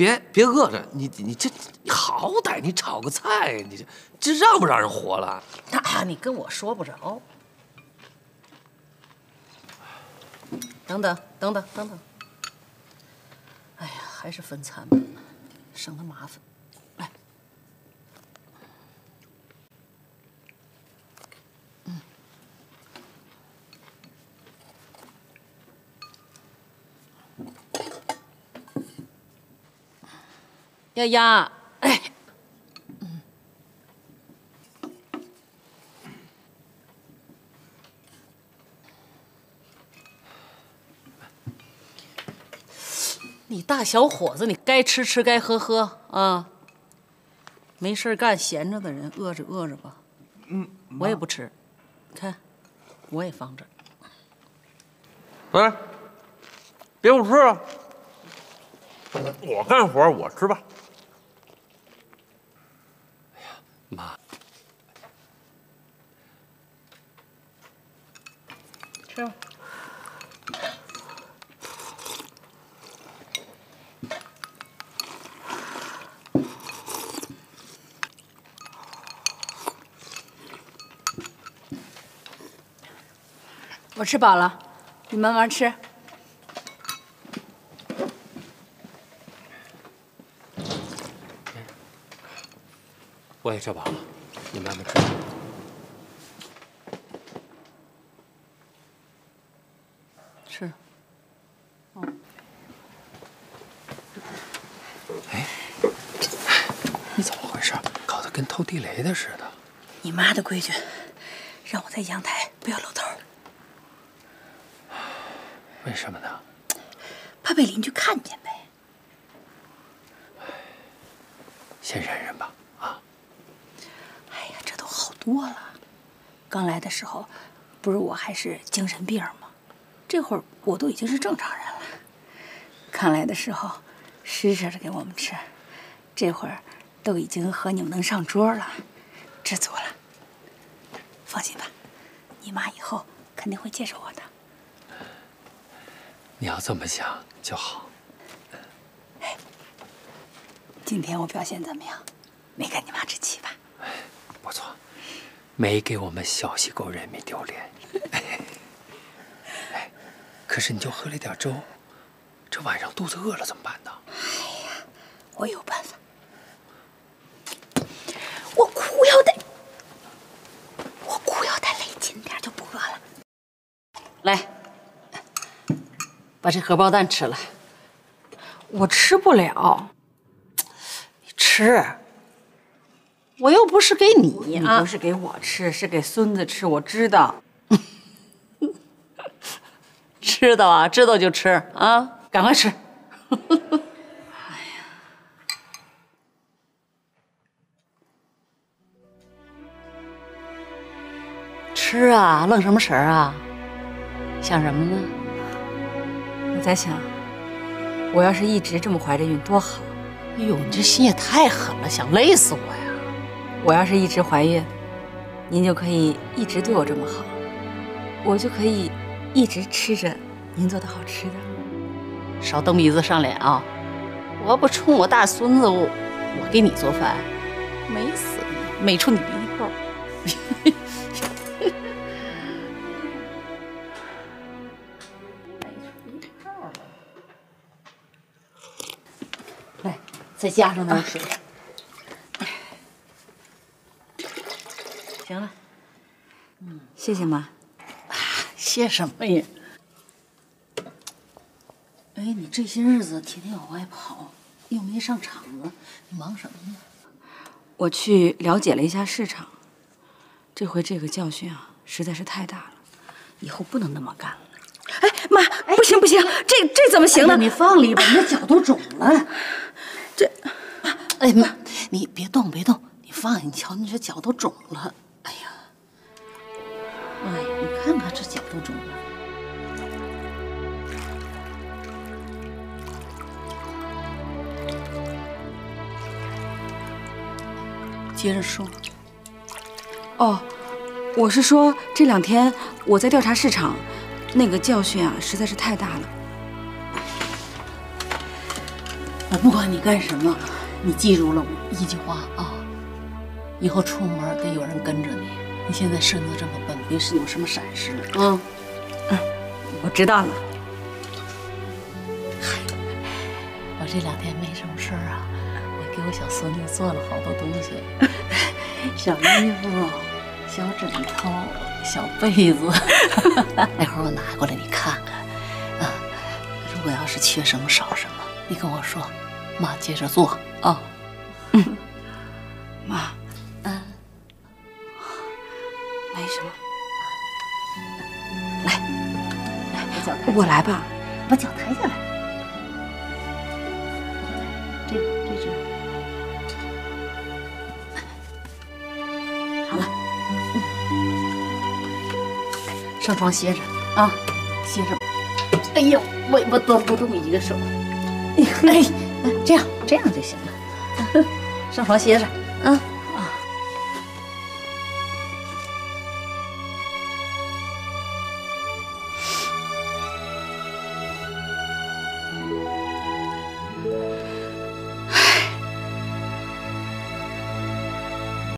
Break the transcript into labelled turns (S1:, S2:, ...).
S1: 别别饿着，你你这你好歹你炒个菜，你这这让不让人活了？
S2: 那你跟我说不着。等等等等等等。哎呀，还是分餐吧，省得麻烦。丫丫，哎，你大小伙子，你该吃吃，该喝喝啊。没事干，闲着的人，饿着饿着吧。嗯，我也不吃，看，我也放这
S1: 儿。哎，别不吃啊！我干活，我吃吧。哎呀，妈，
S2: 吃吧。
S3: 我吃饱了，你慢慢吃。
S1: 我也吃饱了，你慢慢吃。
S2: 吃。
S1: 哎，你怎么回事？搞得跟偷地雷的似的。
S3: 你妈的规矩，让我在阳台不要露头。
S1: 为什么呢？
S3: 怕被邻居看见呗。
S1: 先忍忍吧，啊！
S3: 哎呀，这都好多了。刚来的时候，不是我还是精神病吗？这会儿我都已经是正常人了。刚来的时候，施舍着给我们吃，这会儿都已经和你们能上桌了，知足了。放心吧，你妈以后肯定会接受我的。
S1: 你要这么想就好。
S3: 今天我表现怎么样？没跟你妈置气
S1: 没给我们小西沟人民丢脸。哎，可是你就喝了点粥，这晚上肚子饿了怎么办呢？
S3: 哎呀，我有办法。我裤腰带，我裤腰带勒紧点就不饿了。
S2: 来。把这荷包蛋吃了，
S3: 我吃不了。
S2: 你吃，我又不是给你，
S3: 你不是给我吃，是给孙子吃。我知道，
S2: 知道啊，知道就吃啊，赶快吃。吃啊，愣什么神啊？想什么呢？
S3: 我在想，我要是一直这么怀着孕多好。
S2: 哎呦，你这心也太狠了，想累死我呀！
S3: 我要是一直怀孕，您就可以一直对我这么好，我就可以一直吃着您做的好吃的。
S2: 少蹬鼻子上脸啊！我不冲我大孙子，我我给你做饭，美死你，美出你鼻涕泡。再加上点水，行了。
S3: 嗯，谢谢妈。
S2: 谢什么呀？哎，你这些日子天天往外跑，又没上场子，你忙什么呢？
S3: 我去了解了一下市场，这回这个教训啊，实在是太大了，以后不能那么干了。哎，妈，不行不行，这这怎么行呢？
S2: 你放里吧，你的脚都肿了。
S3: 这，
S2: 哎妈，你别动别动，你放下，你瞧你这脚都肿了。哎呀，哎呀，你看看这脚都肿了。接着说。
S3: 哦，我是说这两天我在调查市场，那个教训啊实在是太大了。
S2: 我不管你干什么，你记住了我一句话啊，以后出门得有人跟着你。你现在身子这么笨，别是有什么闪失啊。
S3: 我知道了。
S2: 我这两天没什么事儿啊，我给我小孙女做了好多东西，小衣服、小枕头、小被子。那会儿我拿过来你看看，啊，如果要是缺什么少什么，你跟我说，妈接着做啊。
S3: 妈，我来吧。
S2: 把脚抬下来。这个这只。好了，嗯上床歇着啊，歇着。哎呦，尾巴端不动一个手。哎，这样这样就行了。上床歇着，啊。